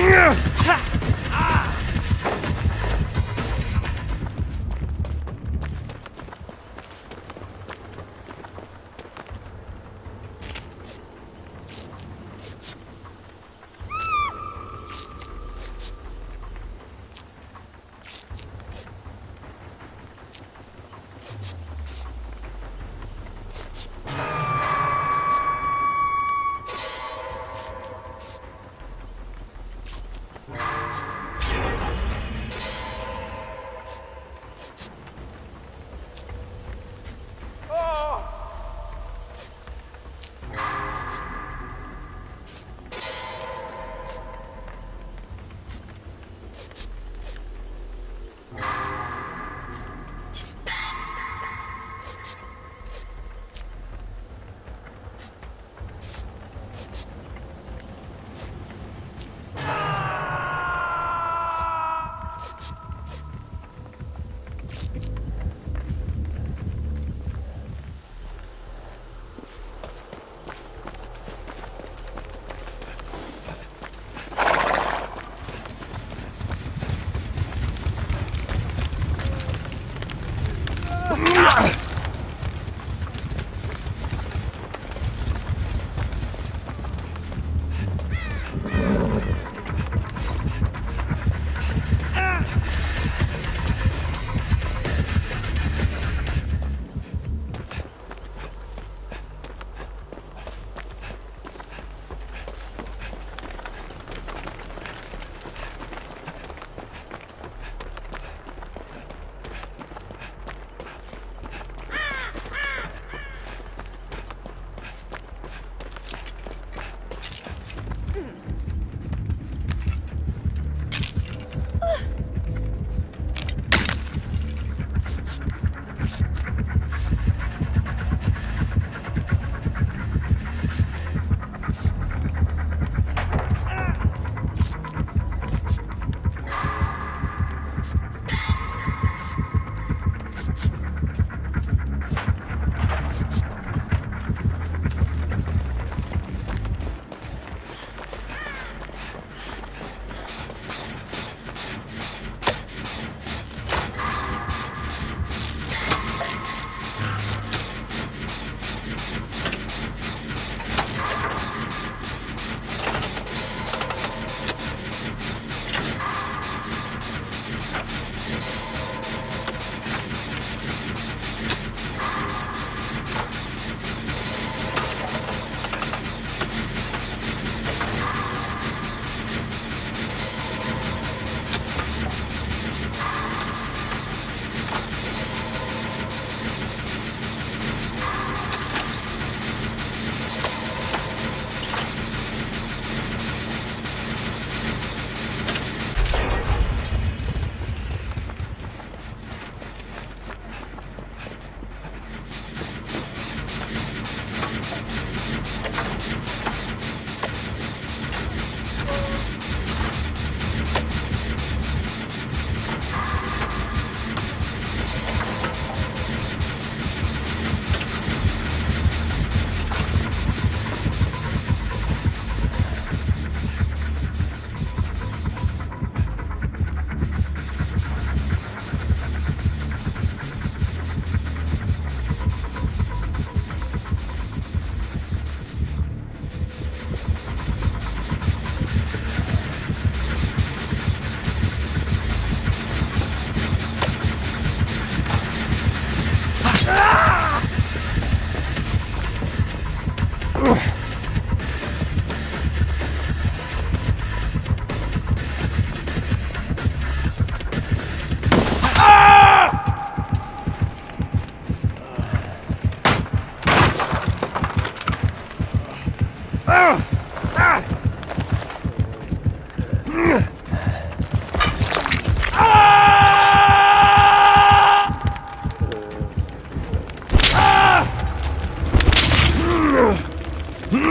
Yeah!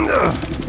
Yeah.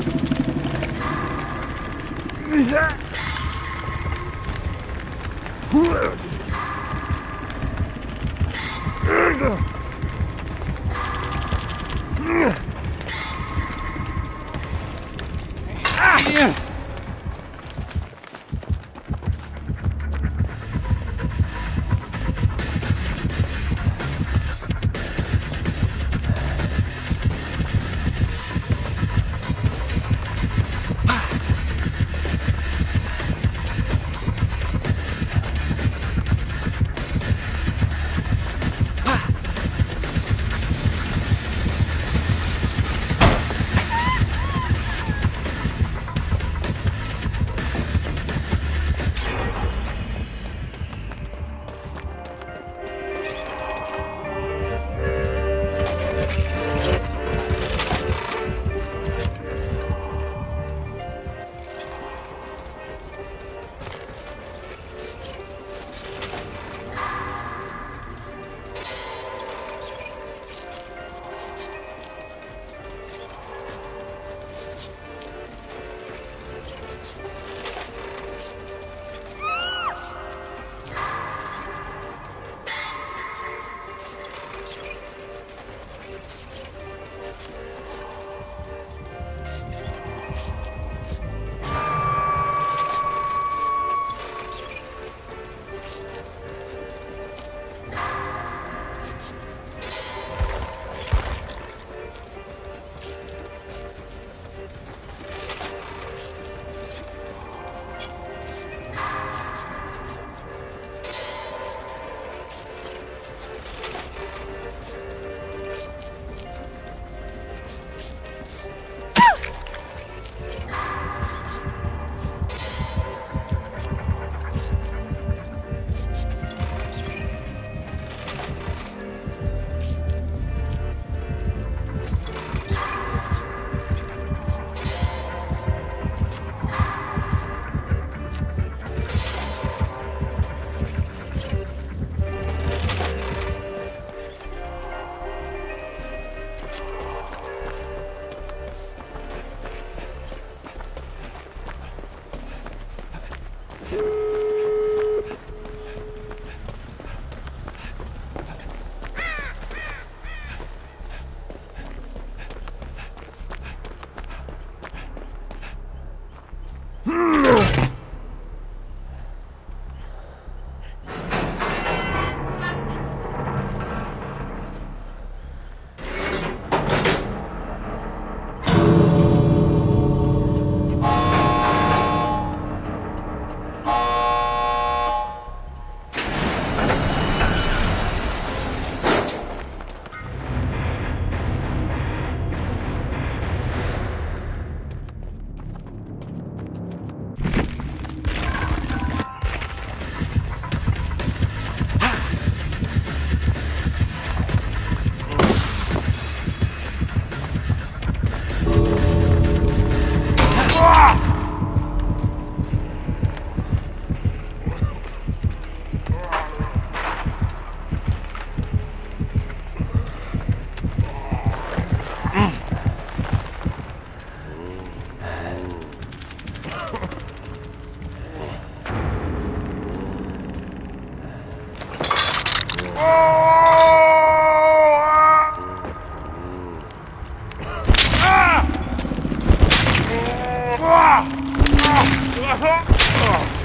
Uh -huh. oh.